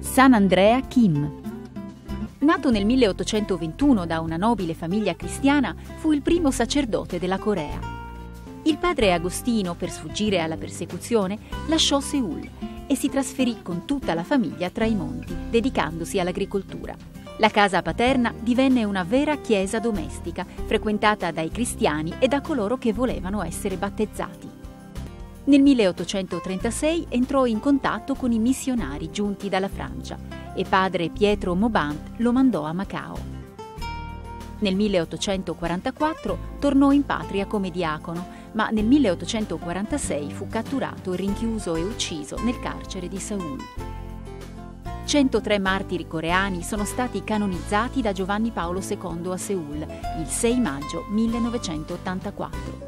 San Andrea Kim. Nato nel 1821 da una nobile famiglia cristiana, fu il primo sacerdote della Corea. Il padre Agostino, per sfuggire alla persecuzione, lasciò Seul e si trasferì con tutta la famiglia tra i monti, dedicandosi all'agricoltura. La casa paterna divenne una vera chiesa domestica, frequentata dai cristiani e da coloro che volevano essere battezzati. Nel 1836 entrò in contatto con i missionari giunti dalla Francia e padre Pietro Maubant lo mandò a Macao. Nel 1844 tornò in patria come diacono, ma nel 1846 fu catturato, rinchiuso e ucciso nel carcere di Seul. 103 martiri coreani sono stati canonizzati da Giovanni Paolo II a Seul il 6 maggio 1984.